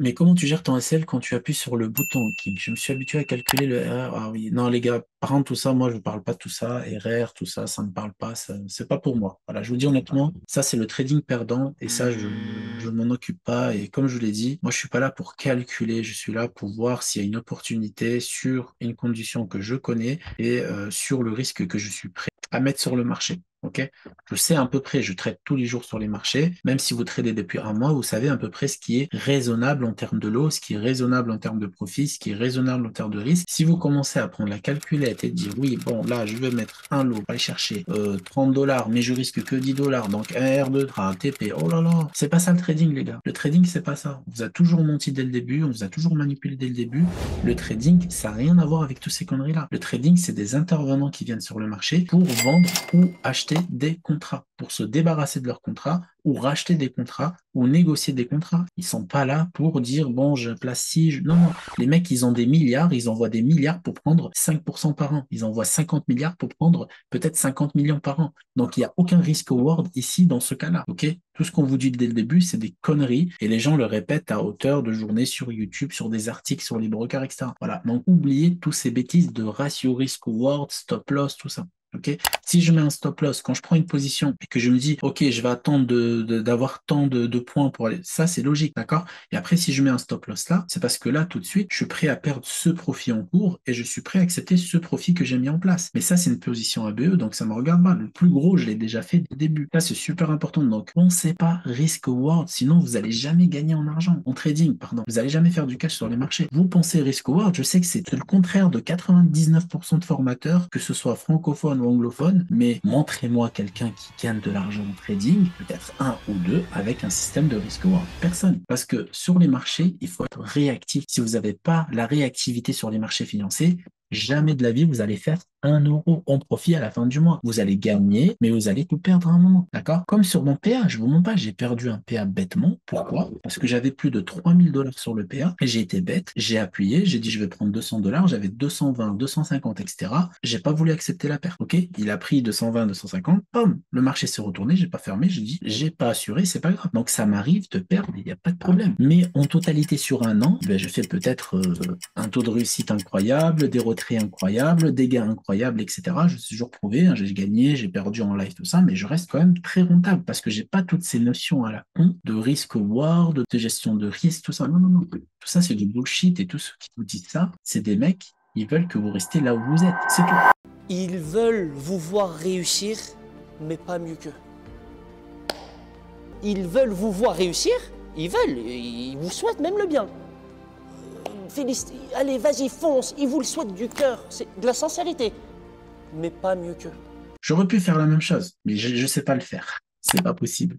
Mais comment tu gères ton SL quand tu appuies sur le bouton King? Je me suis habitué à calculer le RR. Ah oui, non les gars, par tout ça, moi je ne parle pas de tout ça. RR, tout ça, ça ne me parle pas. Ça, c'est pas pour moi. Voilà, je vous dis honnêtement, ça c'est le trading perdant et ça je, je m'en occupe pas. Et comme je vous l'ai dit, moi je suis pas là pour calculer. Je suis là pour voir s'il y a une opportunité sur une condition que je connais et euh, sur le risque que je suis prêt à mettre sur le marché. Je sais à peu près, je traite tous les jours sur les marchés. Même si vous tradez depuis un mois, vous savez à peu près ce qui est raisonnable en termes de lot, ce qui est raisonnable en termes de profit, ce qui est raisonnable en termes de risque. Si vous commencez à prendre la calculette et dire oui, bon là, je vais mettre un lot, aller chercher 30 euh, dollars, mais je risque que 10 dollars, donc un R2, un TP. Oh là là, c'est pas ça le trading, les gars. Le trading, c'est pas ça. On vous a toujours menti dès le début, on vous a toujours manipulé dès le début. Le trading, ça n'a rien à voir avec tous ces conneries-là. Le trading, c'est des intervenants qui viennent sur le marché pour vendre ou acheter des contrats, pour se débarrasser de leurs contrats ou racheter des contrats ou négocier des contrats. Ils sont pas là pour dire bon, je place si non, non, les mecs ils ont des milliards, ils envoient des milliards pour prendre 5% par an. Ils envoient 50 milliards pour prendre peut-être 50 millions par an. Donc il n'y a aucun risque award ici dans ce cas-là. OK? Tout ce qu'on vous dit dès le début, c'est des conneries et les gens le répètent à hauteur de journée sur YouTube, sur des articles sur les brokers, etc. Voilà. Donc oubliez tous ces bêtises de ratio risk award, stop loss, tout ça. Si je mets un stop loss, quand je prends une position et que je me dis, OK, je vais attendre d'avoir tant de, points pour aller, ça c'est logique, d'accord? Et après, si je mets un stop loss là, c'est parce que là, tout de suite, je suis prêt à perdre ce profit en cours et je suis prêt à accepter ce profit que j'ai mis en place. Mais ça, c'est une position ABE, donc ça me regarde pas. Le plus gros, je l'ai déjà fait dès le début. Là, c'est super important. Donc, on ne sait pas risk award, sinon vous allez jamais gagner en argent, en trading, pardon. Vous allez jamais faire du cash sur les marchés. Vous pensez risk award, je sais que c'est le contraire de 99% de formateurs, que ce soit anglophone, mais montrez-moi quelqu'un qui gagne de l'argent en trading, peut-être un ou deux, avec un système de risk reward. Personne. Parce que sur les marchés, il faut être réactif. Si vous n'avez pas la réactivité sur les marchés financiers, jamais de la vie vous allez faire un euro en profit à la fin du mois. Vous allez gagner, mais vous allez tout perdre à un moment. D'accord? Comme sur mon PA, je vous montre pas, j'ai perdu un PA bêtement. Pourquoi? Parce que j'avais plus de 3000 dollars sur le PA et j'ai été bête, j'ai appuyé, j'ai dit je vais prendre 200 dollars, j'avais 220, 250, etc. J'ai pas voulu accepter la perte. Ok? Il a pris 220, 250, pom, le marché s'est retourné, j'ai pas fermé, j'ai dit j'ai pas assuré, c'est pas grave. Donc ça m'arrive de perdre, il n'y a pas de problème. Mais en totalité sur un an, ben, je fais peut-être euh, un taux de réussite incroyable, des retraits incroyables, des gains incroyables etc. Je suis toujours prouvé, hein, j'ai gagné, j'ai perdu en live, tout ça, mais je reste quand même très rentable parce que j'ai pas toutes ces notions à la con de risque ward, de gestion de risque, tout ça. Non, non, non. Tout ça, c'est du bullshit et tous ceux qui vous disent ça, c'est des mecs, ils veulent que vous restiez là où vous êtes. C'est tout. Ils veulent vous voir réussir, mais pas mieux qu'eux. Ils veulent vous voir réussir, ils veulent, ils vous souhaitent même le bien. Allez, vas-y, fonce. Il vous le souhaite du cœur. C'est de la sincérité. Mais pas mieux que. J'aurais pu faire la même chose, mais je ne sais pas le faire. C'est pas possible.